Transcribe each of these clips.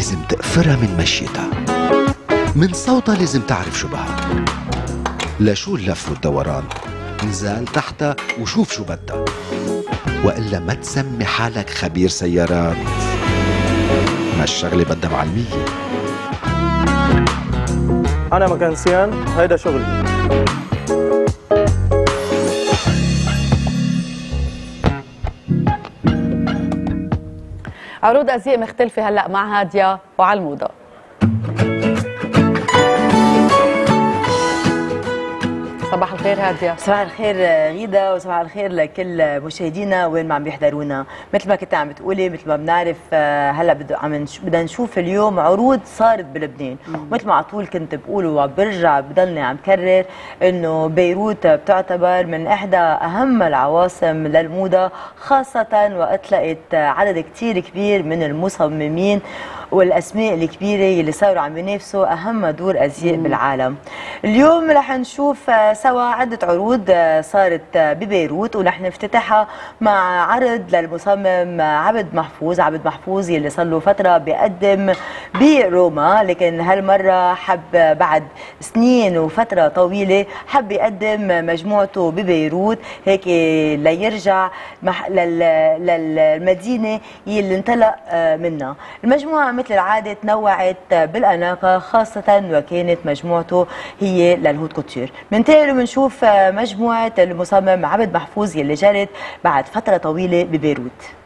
لازم تقفرها من مشيتها. من صوتها لازم تعرف شو بها لشو اللف والدوران. نزال تحتها وشوف شو بدها. وإلا ما تسمي حالك خبير سيارات. ما الشغلة بدها معلمية. أنا مكنسيان هيدا شغلي. عروض أزياء مختلفة هلأ مع هادية وعلى الموضة. صباح الخير هادية. صباح الخير غيدا وصباح الخير لكل مشاهدينا وين ما عم بيحضرونا. مثل ما كنت عم بتقولي مثل ما بنعرف آه، هلا عم بدنا نشوف اليوم عروض صارت بلبنان. مثل ما على طول كنت بقول وبرجع بضلني عم كرر إنه بيروت بتعتبر من إحدى أهم العواصم للموضة خاصة وقت لقيت عدد كثير كبير من المصممين والأسماء الكبيرة اللي صاروا عم ينافسوا أهم دور أزياء بالعالم. اليوم رح نشوف آه، سوا عدة عروض آه، صارت آه، ببيروت ورح نفتتحها مع عرض للمصمم عبد محفوظ. عبد محفوظ يلي صار له فترة بيقدم بروما لكن هالمرة حب بعد سنين وفترة طويلة حب يقدم مجموعته ببيروت. هيك ليرجع للمدينة يلي انطلق منها. المجموعة مثل العادة تنوعت بالأناقة خاصة وكانت مجموعته هي للهوت كوتشير. بننتقل وبنشوف مجموعة المصمم عبد محفوظ يلي جرت بعد فترة طويلة ببيروت.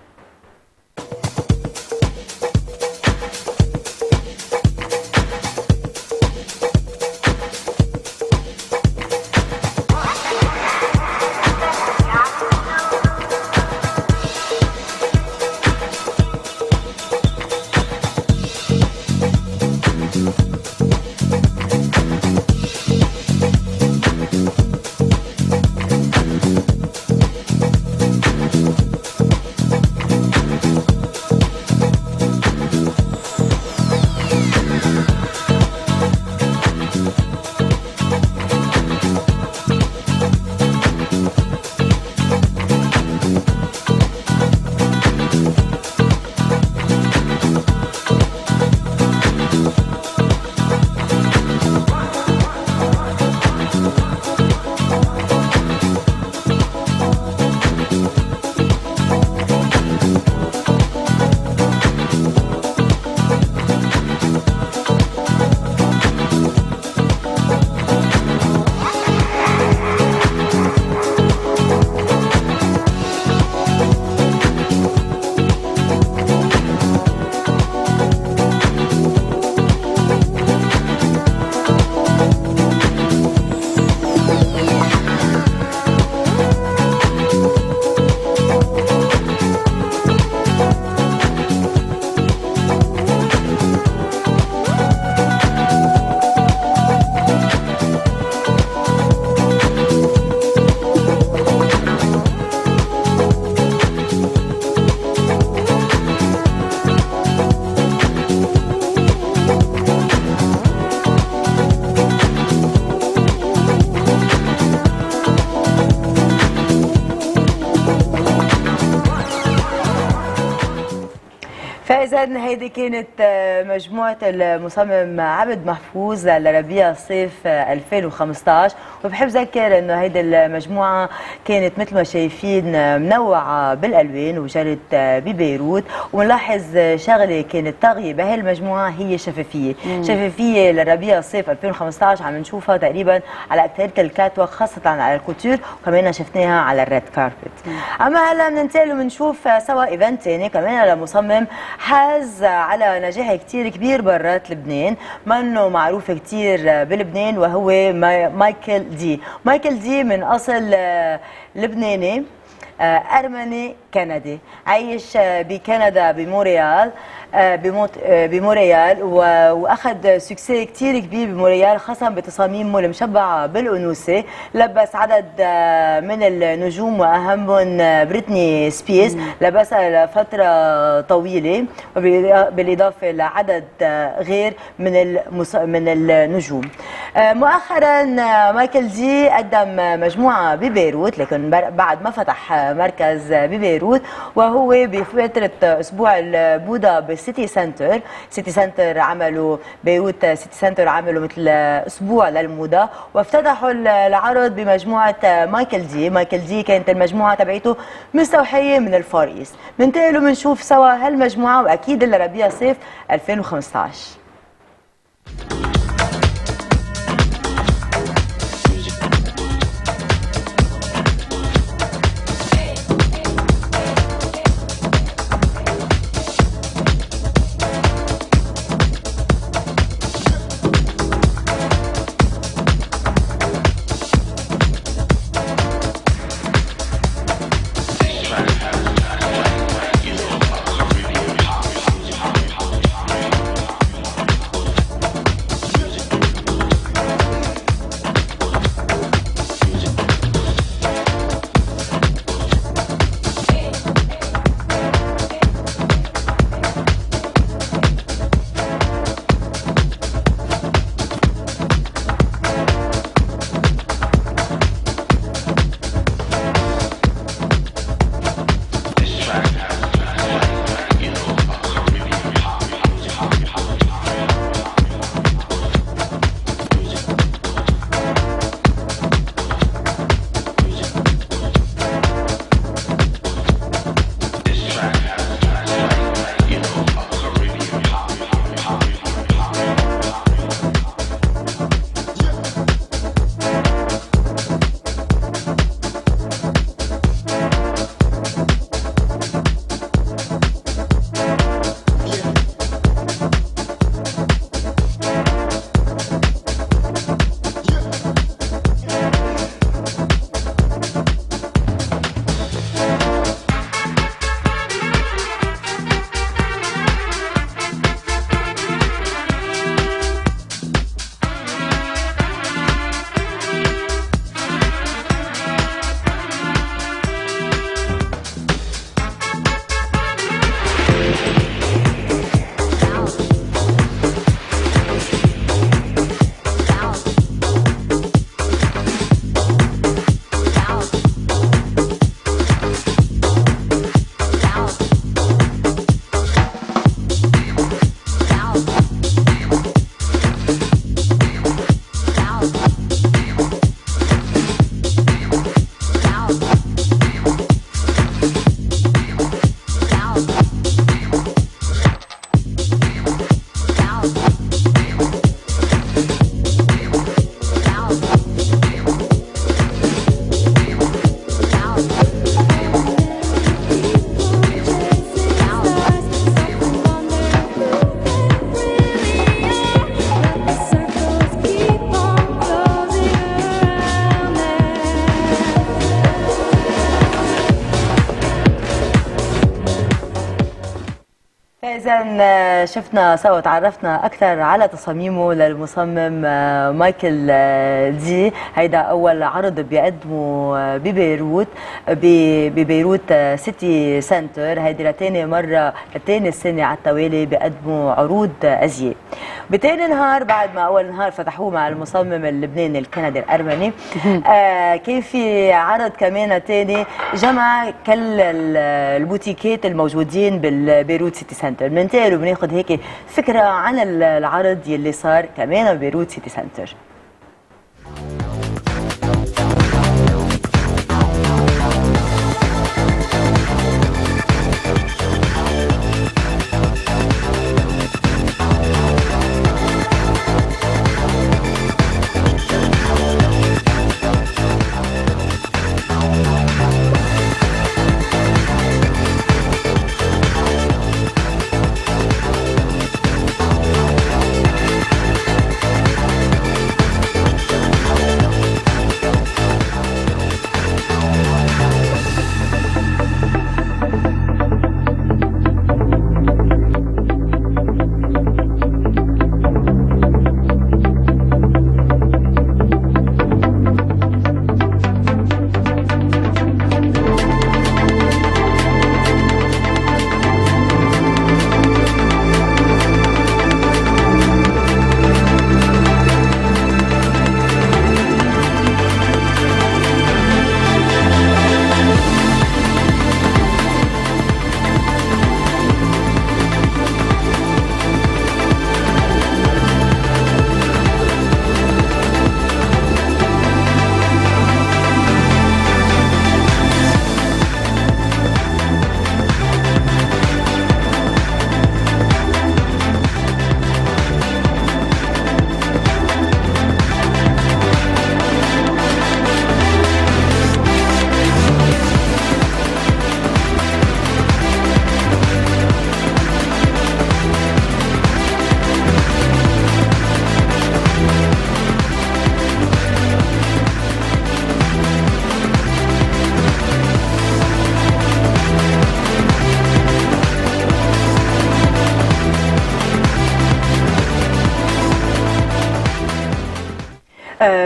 إذا هيدي كانت آه، مجموعة المصمم عبد محفوظ لربيع صيف 2015 وبحب ذكر إنه هيدي المجموعة كانت مثل ما شايفين آه، منوعة بالألوان وجرت آه، ببيروت. ونلاحظ شغلة كانت طاغية. بهي المجموعة هي شفافية. شفافية لربيع صيف 2015 عم نشوفها تقريبا على أكثرية ال catwalk خاصة على ال couture. وكمان شفناها على ال red carpet. أما هلا بننتقل وبنشوف سوا event ثاني كمان لمصمم حاز على نجاح كتير كبير برات لبنان منه معروف كتير بلبنان وهو مايكل دي. مايكل دي من أصل لبناني آه، أرمني كندي. عايش بكندا بمونتريال بمونتريال وأخذ succès كثير كبير بمونتريال خاصة بتصاميمه المشبعه بالانوثه لبس عدد آه، من النجوم واهمهم بريتني سبيرز لبسها لفترة طويلة بالاضافه لعدد كبير من المس... من النجوم. مؤخرا مايكل دي قدم مجموعة ببيروت لكن بعد ما فتح مركز ببيروت وهو بفترة أسبوع الموضة بالسيتي سنتر سيتي سنتر عملوا بيروت سيتي سنتر عملوا مثل أسبوع للموضة وافتتحوا العرض بمجموعة مايكل دي مايكل دي كانت المجموعة تبعته مستوحية من ال Far East بننتقل وبنشوف سوا هالمجموعة وأكيد لربيع صيف 2015 إذا شفنا سوا تعرفنا أكثر على تصاميمه للمصمم آه، مايكل آه، دي. هيدا أول عرض بيقدمه آه، ببيروت ببيروت سيتي سنتر. هيدي لتاني مرة لتاني سنة على التوالي بيقدموا عروض أزياء. بتاني نهار بعد ما أول نهار فتحوه مع المصمم اللبناني الكندي الأرمني. آه كان في عرض كمان تاني جمع كل ال- البوتيكات الموجودين بالبيروت سيتي سنتر. بننتقل وبناخد هيك فكرة عن ال- العرض يلي صار كمان ببيروت سيتي سنتر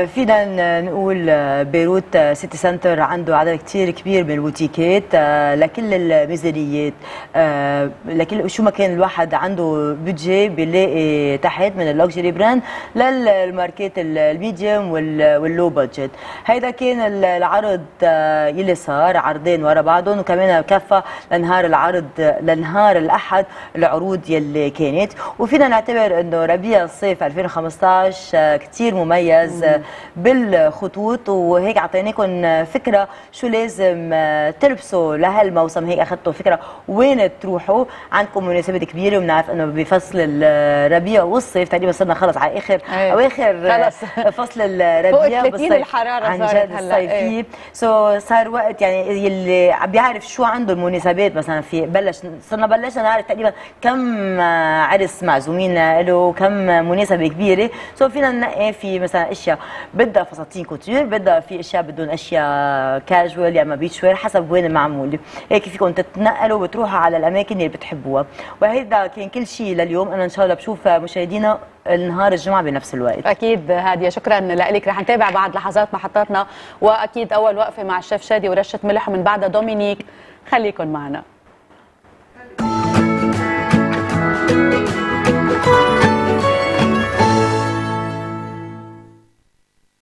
فينا ن- نقول آه، بيروت آه، سيتي سنتر عنده عدد كتير كبير من البوتيكات آه، لكل الميزانيات آه، لكل شو ما كان الواحد عنده budget بيلاقي تحت من ال luxury brand للماركات ال- medium وال- وال low budget هيدا كان ال- العرض آه، يلي صار عرضين ورا بعضهم. وكمان كفى لنهار العرض لنهار الأحد العروض يلي كانت. وفينا نعتبر إنه ربيع الصيف 2015 كثير مميز آه، بالخطوط وهيك أعطيناكم فكرة شو لازم آه، تلبسوا لهالموسم هيك أخذتوا فكرة وين تروحوا عندكم مناسبات كبيرة وبنعرف إنه بفصل الربيع والصيف تقريبا صرنا خلص على اخر إيه. أواخر آه، خلص. فصل الربيع 30 بالصيف. الحرارة عن جد. الصيفيه سو صار وقت يعني يلي بيعرف شو عنده المناسبات مثلا في بلش صرنا بلشنا نعرف تقريبا كم آه، عرس معزومين له كم مناسبة كبيرة so فينا ننقي في مثلا إشياء بدها فساتين couture بدها في أشياء بدهم أشياء كاجوال يا اما beach wear حسب وين معمول هيك فيكم تتنقلوا وتروحوا على الأماكن اللي بتحبوها. وهيدا كان كل شيء لليوم. أنا إن شاء الله بشوف مشاهدينا النهار الجمعة بنفس الوقت. أكيد هادية. شكرا لك رح نتابع بعد لحظات محطاتنا. وأكيد أول وقفة مع الشيف شادي ورشة ملح ومن بعدها دومينيك. خليكن معنا.